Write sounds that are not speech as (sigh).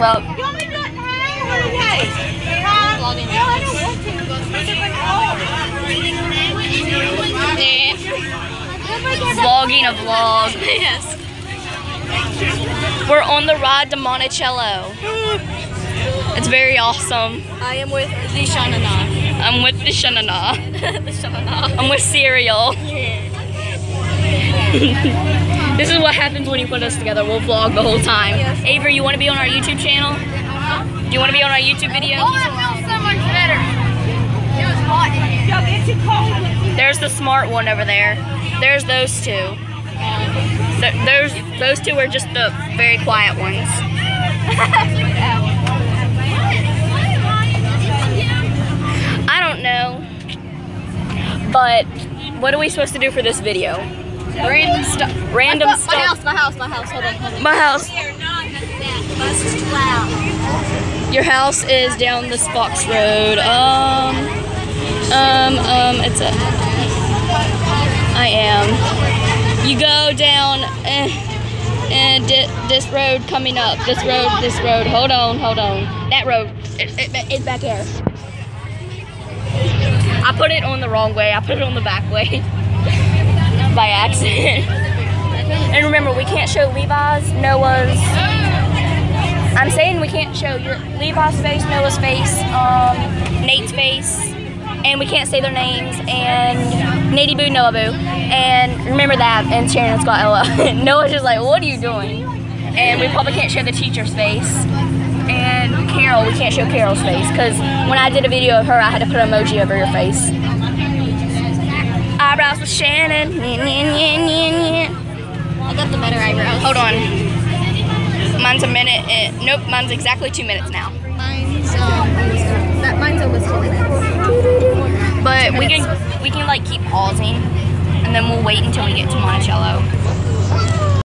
Well, You want me to do it now? What do you think? Huh? No, I don't want to. vlogging a vlog. (laughs) yes. We're on the ride to Monticello. It's very awesome. I am with the Shanana. I'm with the Shanana. the (laughs) Shanana. I'm with Cereal. (laughs) this is what happens when you put us together. We'll vlog the whole time. Yes. Avery, you want to be on our YouTube channel? Do you want to be on our YouTube video? Oh, that feels so much better. It was hot in here. Y'all too cold. There's the smart one over there. There's those two. Th- those those two are just the very quiet ones. (laughs) I don't know. But what are we supposed to do for this video? Random stuff. Random my, stuff. My house, my house, my house. Hold on, hold on. My house. We are not that. Bus is too loud. Your house is down this Fox Road. Um, um, um, it's a. I am. You go down, eh, and di- this road coming up. This road, this road. Hold on, hold on. That road. It, it, it's back there. I put it on the wrong way. I put it on the back way (laughs) by accident. (laughs) And remember, we can't show Levi's, Noah's. I'm saying we can't show your Levi's face, Noah's face, um, Nate's face, and we can't say their names, and Nady Boo, Noah Boo, and remember that, and Sharon and Scott Ella. (laughs) Noah's just like, what are you doing? And we probably can't show the teacher's face, and Carol, we can't show Carol's face, because when I did a video of her, I had to put an emoji over her face. With Shannon. I got the better eyebrows. Hold on. Mine's a minute. And, nope, mine's exactly two minutes now. Mine's um, that mine's almost two minutes. But we can we can like keep pausing, and then we'll wait until we get to Monticello.